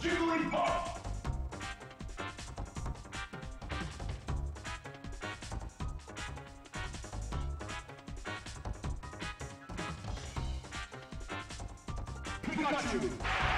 Jigglypuff! Pikachu!